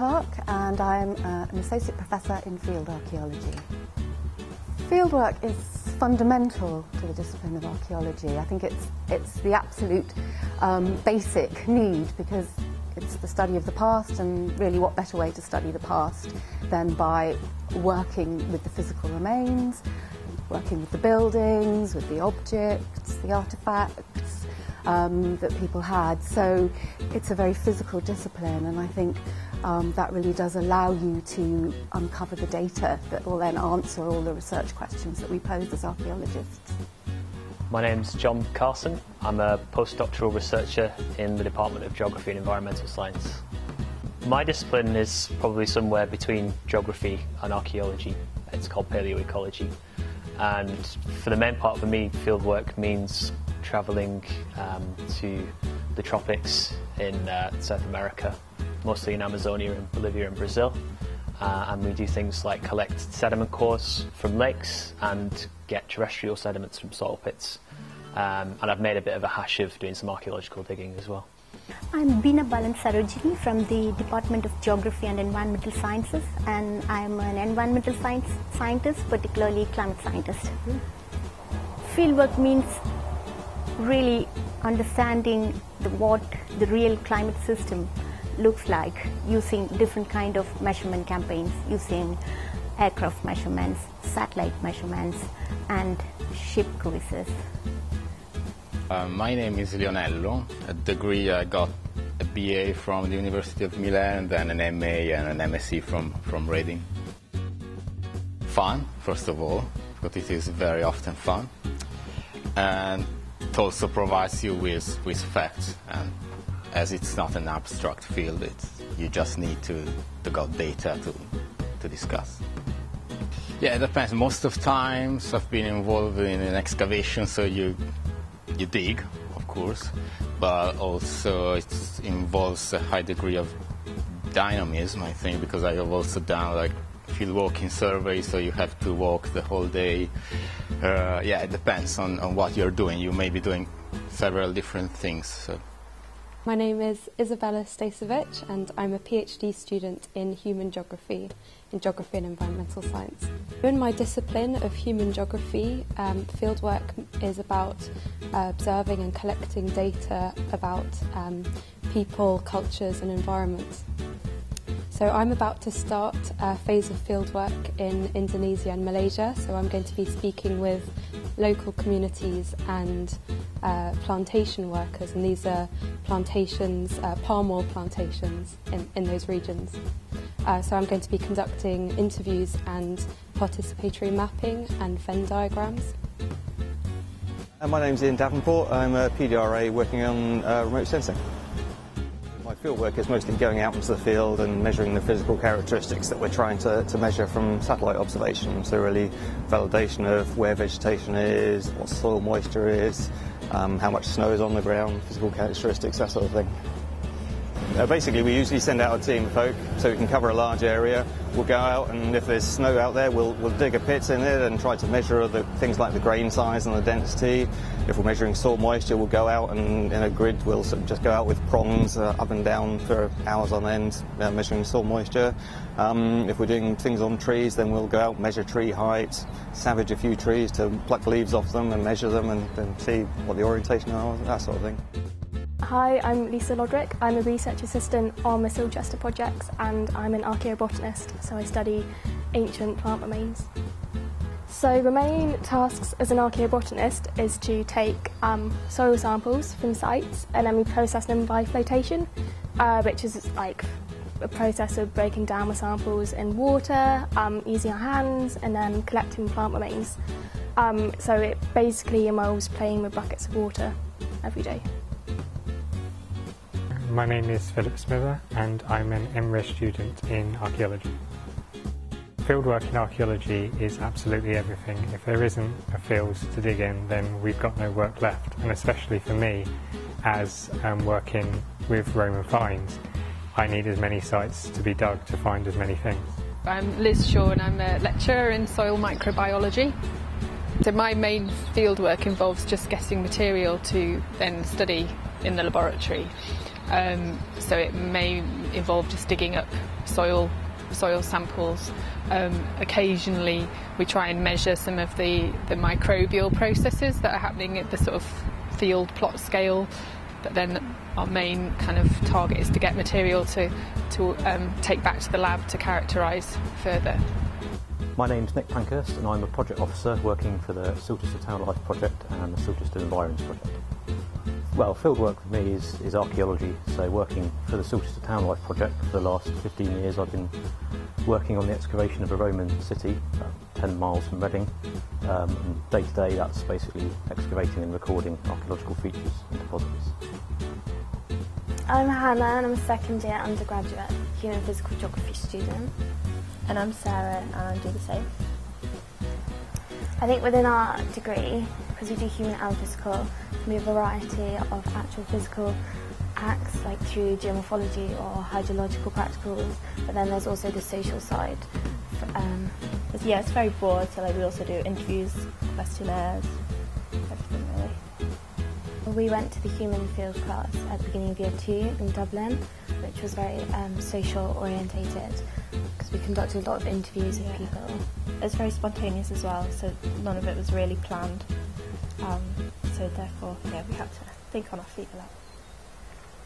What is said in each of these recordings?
Clark and I'm uh, an Associate Professor in Field Archaeology. Fieldwork is fundamental to the discipline of archaeology. I think it's, it's the absolute um, basic need because it's the study of the past and really what better way to study the past than by working with the physical remains, working with the buildings, with the objects, the artefacts um, that people had. So it's a very physical discipline and I think um, that really does allow you to uncover the data that will then answer all the research questions that we pose as archaeologists. My name's John Carson. I'm a postdoctoral researcher in the Department of Geography and Environmental Science. My discipline is probably somewhere between geography and archaeology. It's called paleoecology. And for the main part for me, fieldwork means travelling um, to the tropics in uh, South America mostly in Amazonia and Bolivia and Brazil. Uh, and we do things like collect sediment cores from lakes and get terrestrial sediments from soil pits. Um, and I've made a bit of a hash of doing some archaeological digging as well. I'm Bina Balan Sarojini from the Department of Geography and Environmental Sciences and I'm an environmental science scientist, particularly climate scientist. Fieldwork means really understanding the, what the real climate system looks like using different kind of measurement campaigns using aircraft measurements, satellite measurements and ship cruises. Uh, my name is Leonello. A degree I got a BA from the University of Milan, then an MA and an MSc from, from Reading. Fun, first of all, because it is very often fun. And it also provides you with, with facts and as it's not an abstract field, it's, you just need to, to got data to, to discuss. Yeah, it depends. Most of times I've been involved in an excavation, so you, you dig, of course, but also it involves a high degree of dynamism, I think, because I have also done like field walking survey, so you have to walk the whole day. Uh, yeah, it depends on, on what you're doing. You may be doing several different things. So. My name is Isabella Stasovic and I'm a PhD student in human geography, in geography and environmental science. In my discipline of human geography, um, fieldwork is about uh, observing and collecting data about um, people, cultures and environments. So I'm about to start a phase of fieldwork in Indonesia and Malaysia, so I'm going to be speaking with local communities and uh, plantation workers, and these are plantations, uh, palm oil plantations in, in those regions. Uh, so I'm going to be conducting interviews and participatory mapping and Venn diagrams. Uh, my name's Ian Davenport. I'm a PDRA working on uh, remote sensing. My fieldwork is mostly going out into the field and measuring the physical characteristics that we're trying to, to measure from satellite observation. So really validation of where vegetation is, what soil moisture is, um, how much snow is on the ground, physical characteristics, that sort of thing. Uh, basically, we usually send out a team of folk so we can cover a large area. We'll go out, and if there's snow out there, we'll, we'll dig a pit in it and try to measure the things like the grain size and the density. If we're measuring soil moisture, we'll go out and in a grid, we'll sort of just go out with prongs uh, up and down for hours on end, uh, measuring soil moisture. Um, if we're doing things on trees, then we'll go out, measure tree height, savage a few trees to pluck leaves off them and measure them and, and see what the orientation are, that sort of thing. Hi, I'm Lisa Lodwick. I'm a research assistant on the Silchester projects and I'm an archaeobotanist, so I study ancient plant remains. So the main tasks as an archaeobotanist is to take um, soil samples from sites and then we process them by flotation, uh, which is like a process of breaking down the samples in water, um, using our hands and then collecting plant remains. Um, so it basically involves playing with buckets of water every day. My name is Philip Smither and I'm an MRes student in archaeology. Fieldwork in archaeology is absolutely everything. If there isn't a field to dig in, then we've got no work left. And especially for me, as um, working with Roman finds, I need as many sites to be dug to find as many things. I'm Liz Shaw and I'm a lecturer in soil microbiology. So my main fieldwork involves just getting material to then study in the laboratory. Um, so it may involve just digging up soil soil samples. Um, occasionally, we try and measure some of the, the microbial processes that are happening at the sort of field plot scale. But then our main kind of target is to get material to, to um, take back to the lab to characterise further. My name's Nick Pankhurst and I'm a project officer working for the Silchester Town Life Project and the Silchester Environs Project. Well, fieldwork for me is, is archaeology, so working for the Silchester Town Life Project for the last 15 years I've been working on the excavation of a Roman city, about 10 miles from Reading. Um, and day to day that's basically excavating and recording archaeological features and deposits. I'm Hannah and I'm a second year undergraduate human physical geography student. And I'm Sarah and I do the same. I think within our degree, because we do human and physical, we have a variety of actual physical acts like through geomorphology or hydrological practicals, but then there's also the social side. Um, yeah, it's very broad, so like we also do interviews, questionnaires, everything really. We went to the human field class at the beginning of year two in Dublin, which was very um, social orientated because we conducted a lot of interviews with people. It was very spontaneous as well, so none of it was really planned. Um, so therefore, yeah, we had to think on our feet a lot.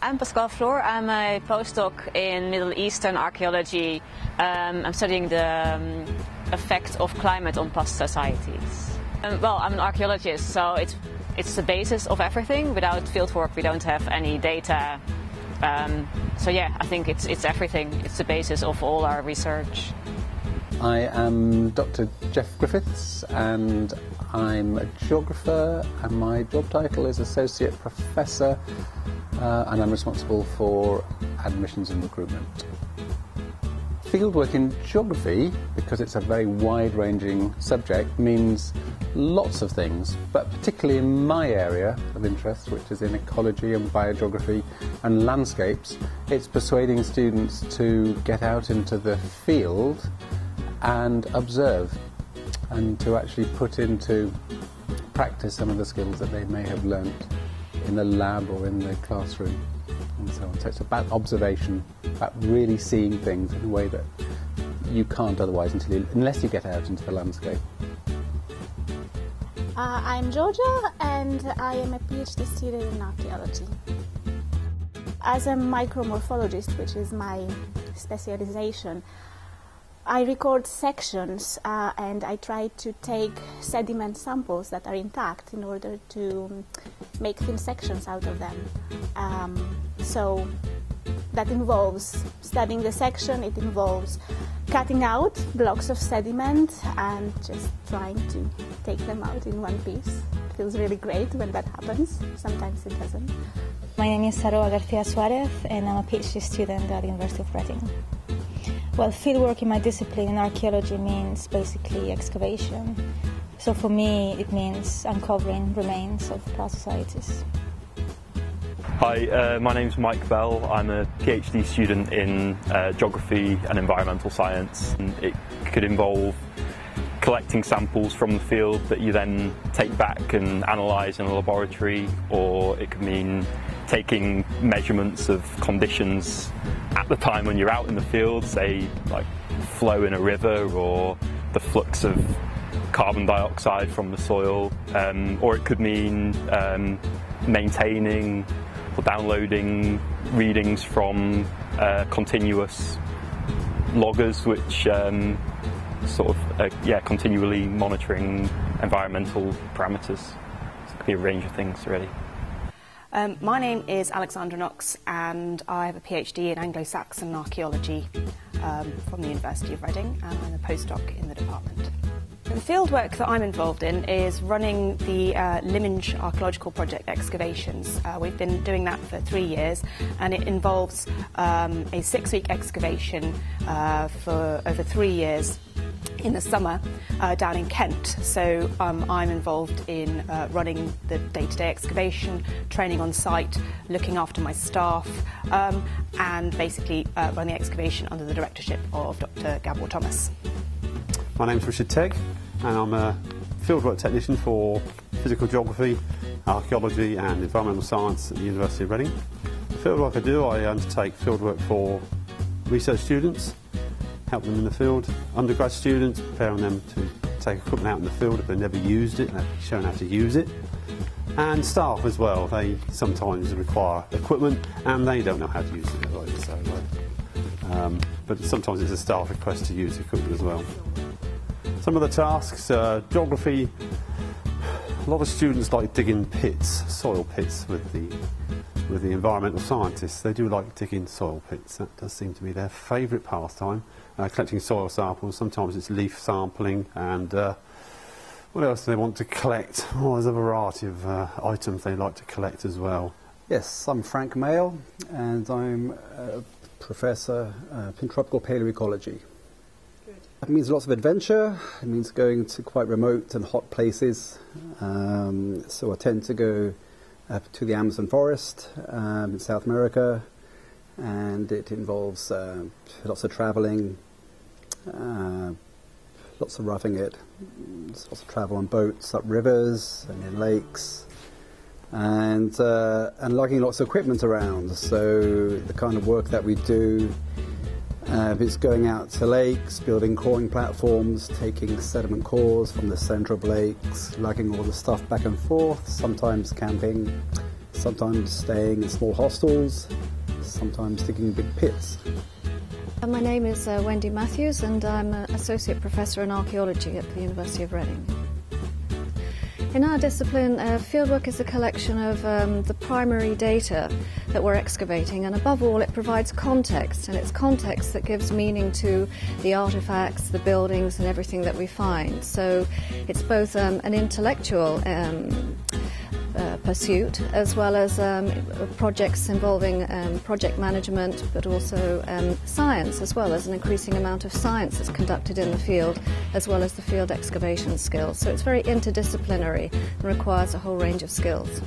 I'm Pascal Flohr. I'm a postdoc in Middle Eastern archaeology. Um, I'm studying the um, effect of climate on past societies. Um, well, I'm an archaeologist, so it's it's the basis of everything. Without fieldwork, we don't have any data. Um, so yeah, I think it's it's everything. It's the basis of all our research. I am Dr. Jeff Griffiths, and I'm a geographer, and my job title is Associate Professor, uh, and I'm responsible for admissions and recruitment. Fieldwork in geography, because it's a very wide ranging subject, means lots of things, but particularly in my area of interest, which is in ecology and biogeography and landscapes, it's persuading students to get out into the field and observe and to actually put into practice some of the skills that they may have learnt in the lab or in the classroom and so on. So it's about observation, about really seeing things in a way that you can't otherwise until you, unless you get out into the landscape. Uh, I'm Georgia and I am a PhD student in archaeology. As a micromorphologist, which is my specialization, I record sections uh, and I try to take sediment samples that are intact in order to make thin sections out of them. Um, so that involves studying the section, it involves cutting out blocks of sediment and just trying to take them out in one piece. It feels really great when that happens, sometimes it doesn't. My name is Aroa Garcia Suarez and I'm a PhD student at the University of Reading. Well, fieldwork in my discipline in archaeology means basically excavation. So for me, it means uncovering remains of past societies. Hi, uh, my name's Mike Bell. I'm a PhD student in uh, geography and environmental science. And it could involve collecting samples from the field that you then take back and analyse in a laboratory, or it could mean taking measurements of conditions at the time when you're out in the field, say like flow in a river or the flux of carbon dioxide from the soil, um, or it could mean um, maintaining or downloading readings from uh, continuous loggers, which um, sort of uh, yeah continually monitoring environmental parameters. So it could be a range of things really. Um, my name is Alexandra Knox and I have a PhD in Anglo-Saxon archaeology um, from the University of Reading and I'm a postdoc in the department. The fieldwork that I'm involved in is running the uh, Lyminge Archaeological Project excavations. Uh, we've been doing that for three years and it involves um, a six-week excavation uh, for over three years in the summer uh, down in Kent. So um, I'm involved in uh, running the day-to-day excavation, training on site, looking after my staff, um, and basically uh, run the excavation under the directorship of Dr. Gabor Thomas. My name's Richard Tegg, and I'm a fieldwork technician for physical geography, archaeology, and environmental science at the University of Reading. The fieldwork I do, I undertake fieldwork for research students, help them in the field, undergrad students, preparing them to take equipment out in the field if they've never used it, and showing how to use it. And staff as well, they sometimes require equipment and they don't know how to use it, so. Um, but sometimes it's a staff request to use equipment as well. Some of the tasks, uh, geography, a lot of students like digging pits, soil pits with the with the environmental scientists. They do like digging soil pits. That does seem to be their favourite pastime. Uh, collecting soil samples. Sometimes it's leaf sampling and uh, what else do they want to collect? Oh, there's a variety of uh, items they like to collect as well. Yes, I'm Frank Mayle and I'm a professor uh, in tropical paleoecology. It means lots of adventure. It means going to quite remote and hot places. Um, so I tend to go up to the Amazon forest um, in South America, and it involves uh, lots of traveling, uh, lots of roughing it, lots of travel on boats up rivers and in lakes, and uh, and lugging lots of equipment around. So the kind of work that we do. Uh, it's going out to lakes, building coring platforms, taking sediment cores from the centre of lakes, lugging all the stuff back and forth, sometimes camping, sometimes staying in small hostels, sometimes digging big pits. Uh, my name is uh, Wendy Matthews and I'm an Associate Professor in Archaeology at the University of Reading. In our discipline, uh, fieldwork is a collection of um, the primary data that we're excavating, and above all, it provides context, and it's context that gives meaning to the artifacts, the buildings, and everything that we find. So it's both um, an intellectual um, pursuit, as well as um, projects involving um, project management, but also um, science, as well as an increasing amount of science that's conducted in the field, as well as the field excavation skills. So it's very interdisciplinary and requires a whole range of skills.